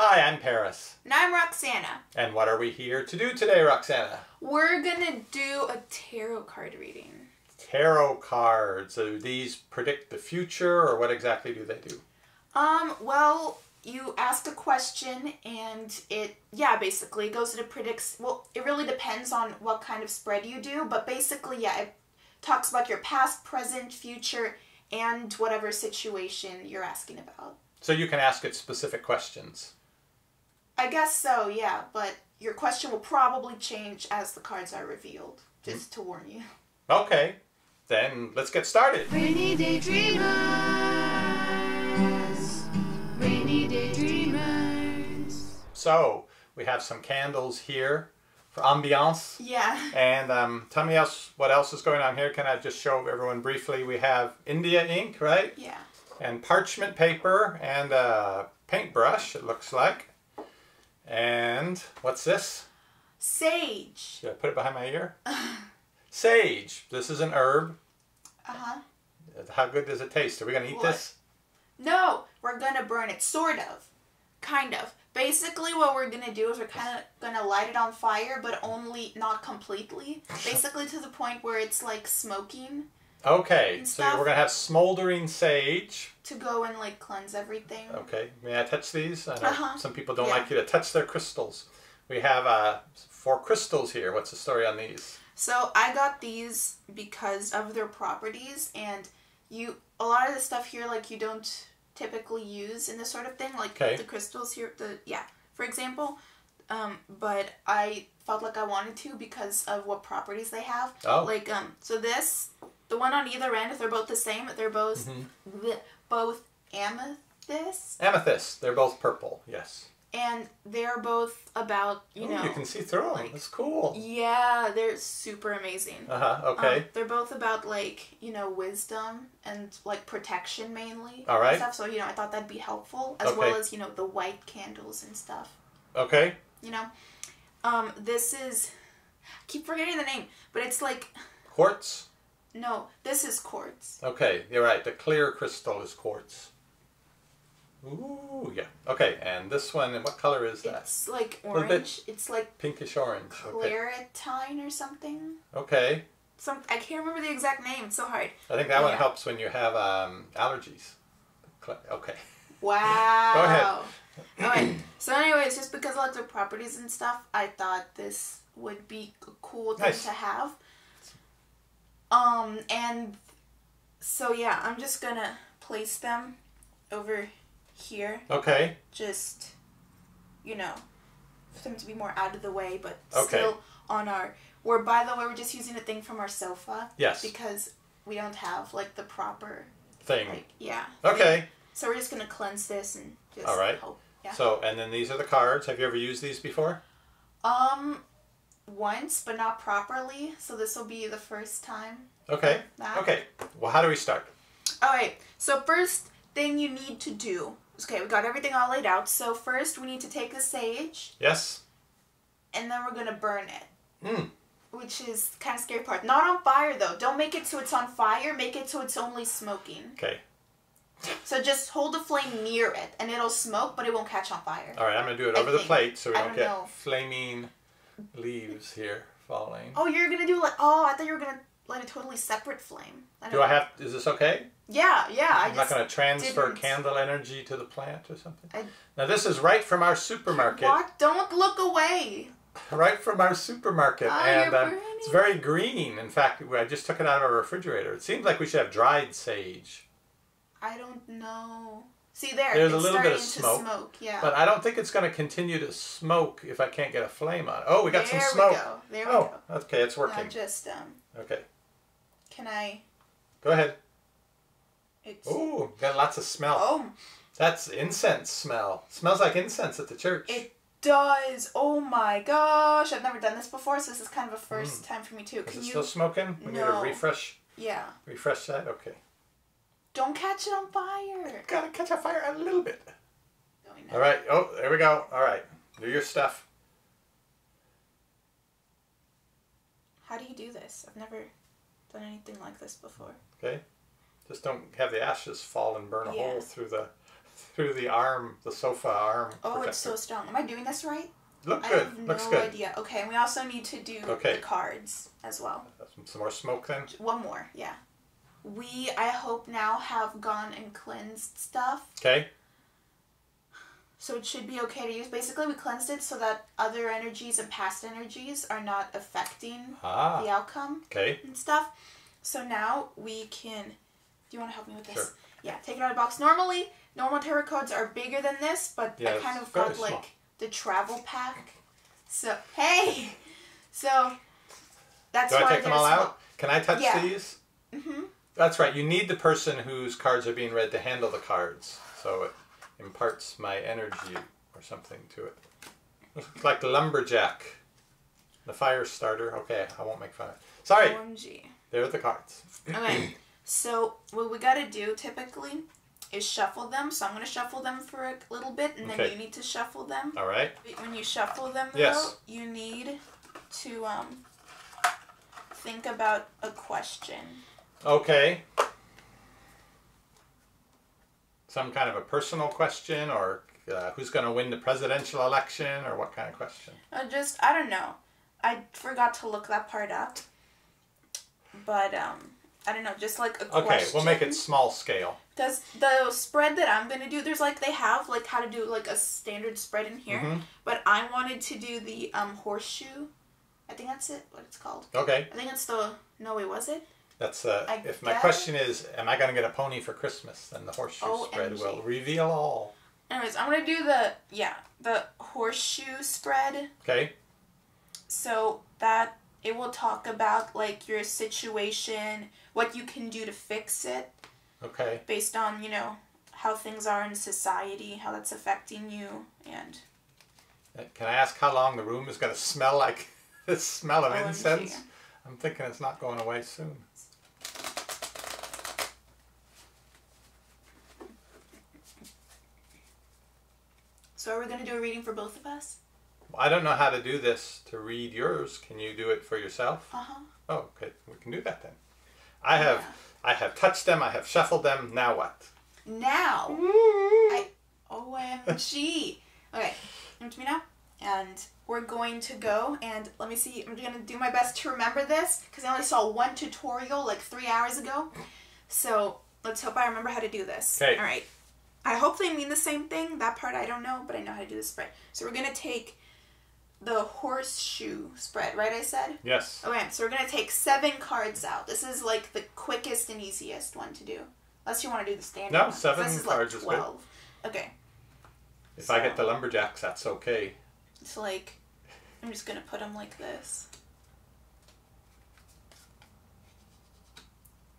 Hi, I'm Parris. And I'm Roxanna. And what are we here to do today, Roxanna? We're gonna do a tarot card reading. Tarot cards. Do these predict the future, or what exactly do they do? Um, well, you ask a question and it, yeah, basically it goes to predicts, well, it really depends on what kind of spread you do, but basically, yeah, it talks about your past, present, future, and whatever situation you're asking about. So you can ask it specific questions. I guess so, yeah, but your question will probably change as the cards are revealed, just to warn you. Okay, then let's get started. Rainy day dreamers. Rainy day dreamers. So we have some candles here for ambiance. Yeah. And um, tell me else what else is going on here. Can I just show everyone briefly? We have India ink, right? Yeah. And parchment paper and a paintbrush, it looks like. And what's this? Sage. Should I put it behind my ear? Sage. This is an herb. Uh huh. How good does it taste? Are we going to eat What? this? No, we're gonna burn it, sort of. Kind of. Basically, what we're gonna do is we're kind of gonna light it on fire, but only not completely. Basically, to the point where it's like smoking Okay, so we're to have smoldering sage. to go and like cleanse everything. Okay, may I touch these? I know Uh-huh. some people don't Yeah. like you to touch their crystals. We have uh, four crystals here. What's the story on these? So I got these because of their properties, and you a lot of the stuff here like you don't typically use in this sort of thing, like Okay. the crystals here. The yeah, for example. Um, but I felt like I wanted to because of what properties they have. Oh. Like um, so this, the one on either end, they're both the same. They're both Mm-hmm. the, both amethyst, Amethyst. They're both purple. Yes. and they're both about you Ooh, know. you can see through them. like- That's cool. Yeah, they're super amazing. Uh huh. Okay. Um, they're both about like you know wisdom and like protection mainly. All right. Stuff. So you know I thought that'd be helpful as Okay. well as you know the white candles and stuff. okay. You know, um, this is I keep forgetting the name, but it's like Quartz. No, this is quartz. Okay, you're right. The clear crystal is quartz. Ooh, yeah. Okay, and this one, and what color is that? It's like orange. It's like Pinkish orange. Okay. claritine or something. Okay. Some I can't remember the exact name. It's so hard. I think that one helps when you have um, allergies. Okay. Wow. okay. So, anyways, just because like the properties and stuff, I thought this would be a cool thing Nice. to have. Um, and so yeah, I'm just gonna place them over here. Okay. Just, you know, for them to be more out of the way, but Okay. still on our. We're by the way, we're just using a thing from our sofa Yes. because we don't have like the proper Thing. like yeah. Okay. So we're just gonna cleanse this and just All right. hope. Yeah. So, and then these are the cards. Have you ever used these before? Um, once, but not properly. So this will be the first time. Okay. Okay. Well, how do we start? All right. So first thing you need to do. Okay, we got everything all laid out. So first we need to take the sage, Yes. and then we're gonna burn it, Hmm. which is kind of scary part. Not on fire though. Don't make it so it's on fire. Make it so it's only smoking. Okay. So just hold the flame near it, and it'll smoke, but it won't catch on fire. All right. I'm gonna do it over the plate so we I don't don't get know. flaming leaves here falling. Oh, you're gonna do like oh, I thought you were gonna light a totally separate flame. I Do I have? Is this okay? Yeah, yeah. I I'm not going to transfer didn't. candle energy to the plant or something. I- Now this is right from our supermarket. What? Don't look away. Right from our supermarket, Oh, and um, it's very green. In fact, I just took it out of our refrigerator. It seems like we should have dried sage, I don't know. See there. There's a little bit of to smoke, Yeah. but I don't think it's going to continue to smoke if I can't get a flame on. it. Oh, we got there some smoke. There we go. There we Oh, go. okay, it's Now working. just um, Okay, can I? go ahead. It's. Ooh, got lots of smell. Oh, That's incense smell. Smells like incense at the church. it does. Oh my gosh! I've never done this before, so this is kind of a first time for me too. Mm. Is Can it you? still smoking? We need to refresh. Yeah. Refresh that. Okay. Don't catch it on fire. Gotta catch a fire a little bit. Going. All right. Oh, there we go. All right. Do your stuff. How do you do this? I've never done anything like this before. Okay. Just don't have the ashes fall and burn a hole through the through the arm, the sofa arm. Oh, protector. it's so strong. Am I doing this right? Look I good. have Looks no good. idea. Okay, and we also need to do Okay. the cards as well. Some, some more smoke then. One more, yeah. We, I hope, now have gone and cleansed stuff. Okay. So it should be okay to use. Basically, we cleansed it so that other energies and past energies are not affecting Ah. the outcome Okay. and stuff. So now we can. Do you want to help me with this? Sure. Yeah, take it out of the box. Normally, normal tarot cards are bigger than this, but Yeah, I kind of got small. like the travel pack. So hey, so that's Do I why take them all out? Can I touch Yeah. these? Mm-hmm. That's right. You need the person whose cards are being read to handle the cards, so it imparts my energy or something to it. Looks like the lumberjack, the fire starter. Okay, I won't make fun of it. Sorry, OMG. there are the cards. Okay, so what we gotta do typically is shuffle them. So I'm gonna shuffle them for a little bit, and then Okay. you need to shuffle them. All right. When you shuffle them, though, Yes. you need to um think about a question. Okay. Some kind of a personal question, or uh, who's going to win the presidential election, or what kind of question? Uh, just I don't know. I forgot to look that part up, but um. I don't know, just like a Okay, question. we'll make it small scale. Does the spread that I'm gonna do? There's like they have like how to do like a standard spread in here, Mhm. but I wanted to do the um horseshoe. I think that's it. What it's called? Okay, I think it's the no way was it? That's uh, if my question is, am I going to get a pony for Christmas? Then the horseshoe spread will reveal all. Anyways, I'm gonna do the yeah the horseshoe spread. Okay, So that it will talk about like your situation, what you can do to fix it, okay. based on you know how things are in society, how that's affecting you, and Uh, Can I ask how long the room is going to smell like the smell of OMG. incense? I'm thinking it's not going away soon. So are we gonna do a reading for both of us? I don't know how to do this to read yours. Can you do it for yourself? Uh huh. Oh, okay. We can do that then. I have I have touched them. I have shuffled them. Now what? Now, I OMG. Okay, come to me now, and we're going to go and let me see. I'm gonna do my best to remember this because I only saw one tutorial like three hours ago. So let's hope I remember how to do this. Okay. All right. I hope they mean the same thing. That part I don't know, but I know how to do the spread. So we're gonna take the horseshoe spread, right? I said. Yes. Okay, so we're gonna take seven cards out. This is like the quickest and easiest one to do. Unless you want to do the standard. No, one. seven this is cards is like good. twelve. Okay, If I get the lumberjacks, that's okay. it's like I'm just gonna put them like this.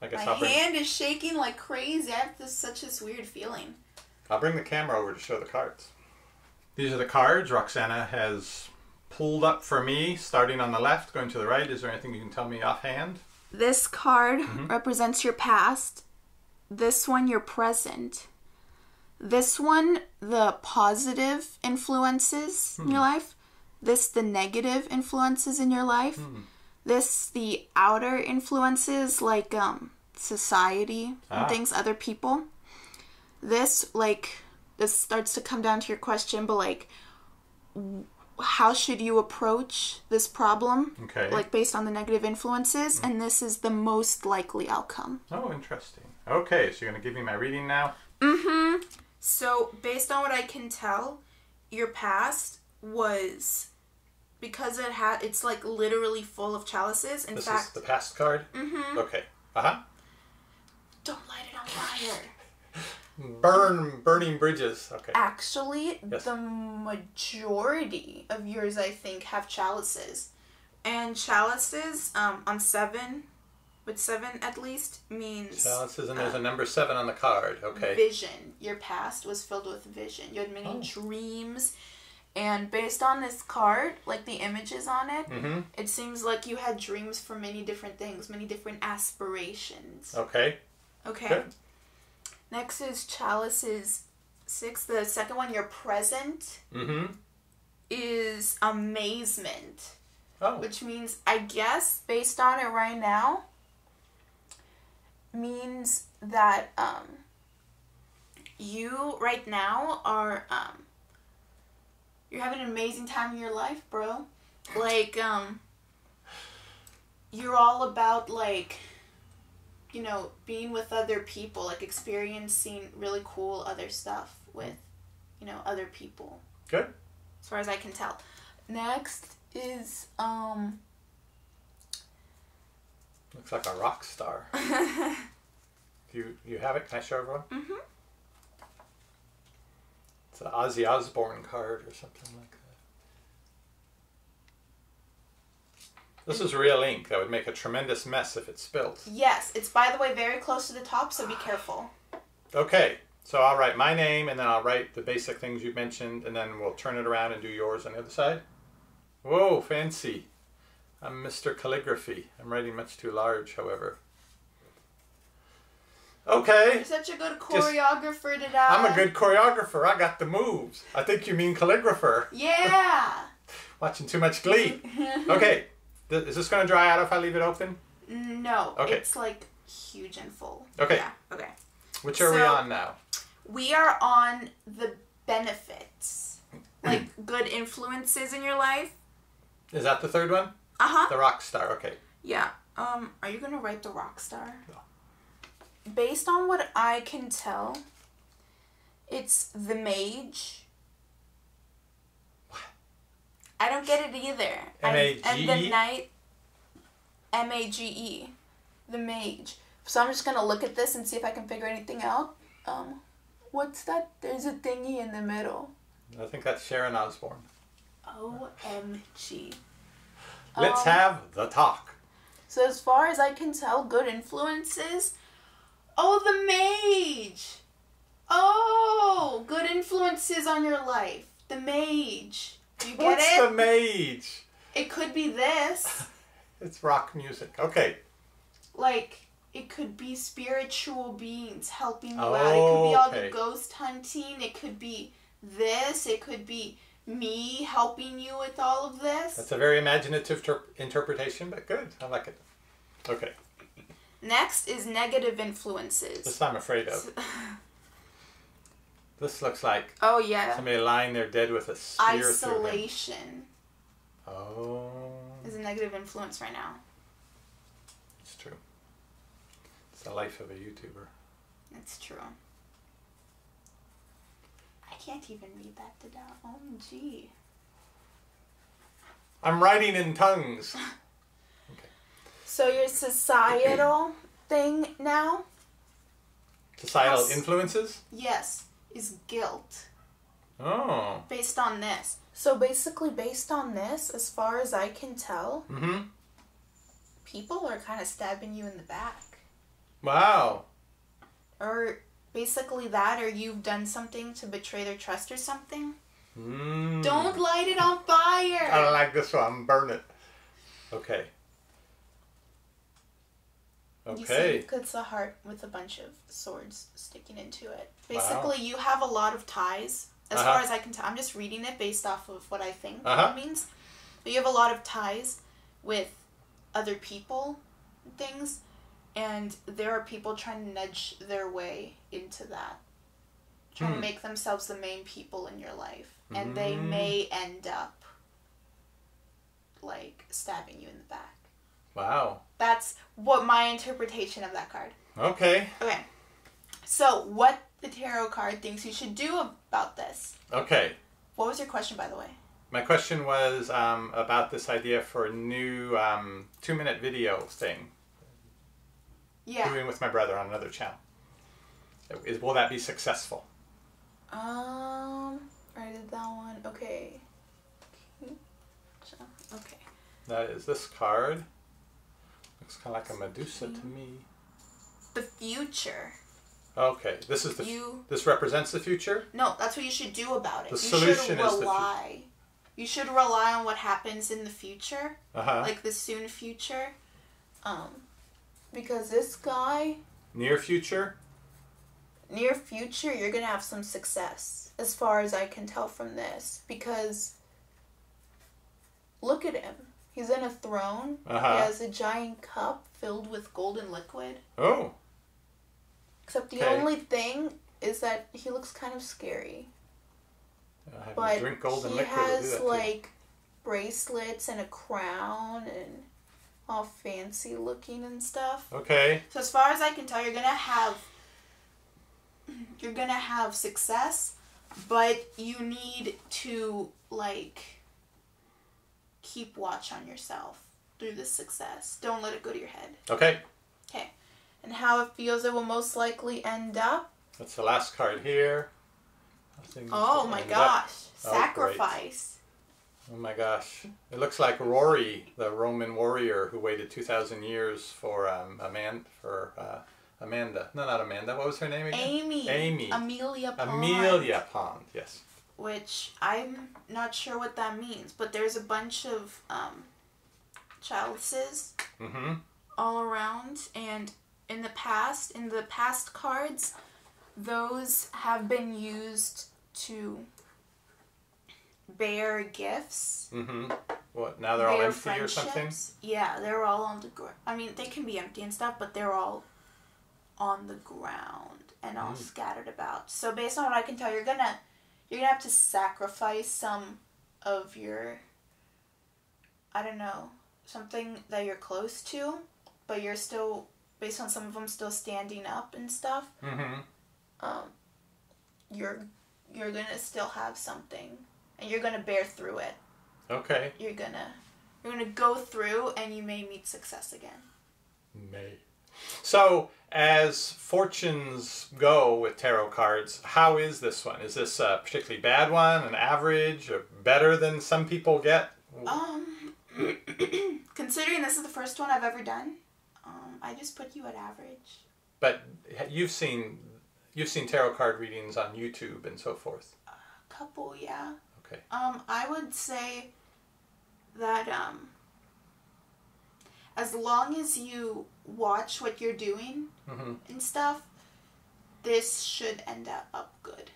I guess My hand is shaking like crazy. I have this such this weird feeling. I'll bring the camera over to show the cards. These are the cards Roxanna has pulled up for me, starting on the left, going to the right. Is there anything you can tell me offhand? This card Mm-hmm. represents your past. This one, your present. This one, the positive influences in Hmm. your life. This, the negative influences in your life. Hmm. This, the outer influences like um, society and Ah. things, other people. This, like, this starts to come down to your question, but like, how should you approach this problem? Okay. like based on the negative influences, and this is the most likely outcome. Oh, interesting. Okay, so you're going to give me my reading now? Mm-hmm. So based on what I can tell, your past was because it had it's like literally full of chalices. In this fact, is the past card? mm-hmm. Okay. Uh huh. don't light it on fire. Burn, burning bridges. Okay. Actually, Yes. the majority of yours, I think, have chalices, and chalices um, on seven, with seven at least means Chalices, and there's a number seven on the card. Okay. vision. Your past was filled with vision. You had many Oh. dreams. And based on this card, like the images on it, Mm-hmm. it seems like you had dreams for many different things, many different aspirations. Okay. Okay. Good. Next is Chalice's six. The second one, your present, Mm-hmm. is amazement. Oh. Which means, I guess, based on it right now, means that um, you right now are um you're having an amazing time in your life, bro. Like um you're all about like you know, being with other people, like experiencing really cool other stuff with, you know, other people. Good. As far as I can tell. Next is um Looks like a rock star. You you have it? Can I show everyone? Mhm. It's an Ozzy Osbourne card or something like that. This is real ink. That would make a tremendous mess if it spilled. Yes, it's by the way very close to the top, so be careful. Okay, so I'll write my name and then I'll write the basic things you've mentioned and then we'll turn it around and do yours on the other side. Whoa, fancy. I'm Mr. Calligraphy. I'm writing much too large, however. Okay, You're such a good choreographer that. I'm a good choreographer. I got the moves. I think you mean calligrapher. Yeah. Watching too much Glee. Okay, th- is this going to dry out if I leave it open? No, Okay. it's like huge and full. Okay. Yeah. Okay. Which are we on now? We are on the benefits, like good influences in your life. Is that the third one? Uh huh. The rock star. Okay. Yeah. Um, are you gonna write the rock star? No. Based on what I can tell, it's the mage. I don't get it either. And- And the M-A-G-E? knight. M A G E, the mage. So I'm just gonna look at this and see if I can figure anything out. Um, what's that? There's a thingy in the middle. I think that's Sharon Osbourne. O M G. Let's Um, have the talk. So as far as I can tell, good influences. Oh, the mage. Oh, good influences on your life. The mage. You get What's it? the mage? It could be this. It's rock music. Okay. like it could be spiritual beings helping you out. It could be all Okay. the ghost hunting. It could be this. It could be me helping you with all of this. That's a very imaginative ter- interpretation, but good. I like it. Okay. Next is negative influences. This I'm afraid of. This looks like oh yeah. somebody lying there dead with a spear. Isolation Oh, is a negative influence right now. it's true. It's the life of a YouTuber. It's true. I can't even read that to down. OMG. Oh, I'm writing in tongues. Okay. So your societal thing now, Societal influences? yes, is guilt Oh. based on this. So basically, based on this, as far as I can tell, Mm-hmm. people are kind of stabbing you in the back. Wow. Or basically that, or you've done something to betray their trust or something. Mm. Don't light it on I fire! don't like this one. Burn it. Okay. You Okay. see, it's a heart with a bunch of swords sticking into it. Wow. Basically, you have a lot of ties. As Uh-huh. far as I can tell, I'm just reading it based off of what I think Uh-huh. it means. But you have a lot of ties with other people things, and there are people trying to nudge their way into that. Trying Hmm. to make themselves the main people in your life. And they Mm. may end up, like, stabbing you in the back. Wow. That's what my interpretation of that card. Okay. Okay. So, what the tarot card thinks you should do about this? Okay. What was your question, by the way? My question was um, about this idea for a new um, two-minute video thing Yeah. doing with my brother on another channel. Is, will that be successful? Um, I did that one. Okay. Okay. That is this card. Looks kind of like a Medusa to me. The future. Okay, this is the. You. This represents the future. No, that's what you should do about it. The you solution should is the fu- rely. you should rely on what happens in the future, Uh huh. like the soon future. Um, because this guy Near future. near future you're gonna have some success as far as i can tell from this because look at him he's in a throne Uh huh. he has a giant cup filled with golden liquid Oh. except the Okay. only thing is that he looks kind of scary. To But drink golden he liquid has that too. like bracelets and a crown and all fancy looking and stuff. Okay. So as far as I can tell, you're gonna have you're gonna have success, but you need to like keep watch on yourself through this success. Don't let it go to your head. Okay. Okay. And how it feels it will most likely end up. That's the last card here. Oh my end up. gosh. Oh. Sacrifice. Oh my gosh. It looks like Rory, the Roman warrior who waited 2,000 years for um, Amanda. For, uh, Amanda. No, not Amanda. What was her name again? Amy. Amy. Amelia Pond. Amelia Pond. Yes. Which I'm not sure what that means, but there's a bunch of um, chalices Mm-hmm. all around, and in the past, in the past cards, those have been used to bear gifts, Mm-hmm. What? Now they're all empty or something? Yeah, they're all on the ground. I mean, they can be empty and stuff, but they're all on the ground and all Mm. scattered about. So based on what I can tell, you're gonna you're gonna have to sacrifice some of your I don't know something that you're close to, but you're still based on some of them still standing up and stuff. Mm-hmm. Um, you're you're gonna still have something, and you're gonna bear through it. Okay. You're gonna you're gonna go through, and you may meet success again. May. So, as fortunes go with tarot cards, how is this one? Is this a particularly bad one, an average, or better than some people get? Um, considering this is the first one I've ever done, um, I just put you at average. But you've seen you've seen tarot card readings on YouTube and so forth. A couple, yeah. Okay. Um, I would say that um, as long as you watch what you're doing Mm-hmm. and stuff, this should end up, up good.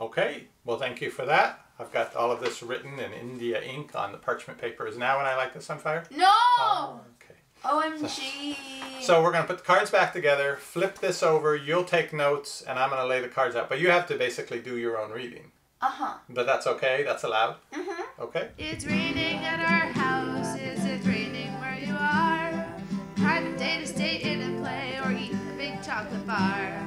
Okay. Well, thank you for that. I've got all of this written in India ink on the parchment paper. Is now when I light this on fire? No! Oh, okay. OMG! So we're going to put the cards back together, flip this over, you'll take notes, and I'm going to lay the cards out. But you have to basically do your own reading. Uh huh. But that's okay? That's allowed? Mm-hmm. Okay? It's raining at our house. Is it raining where you are? Private day to stay in and play or eat a bar.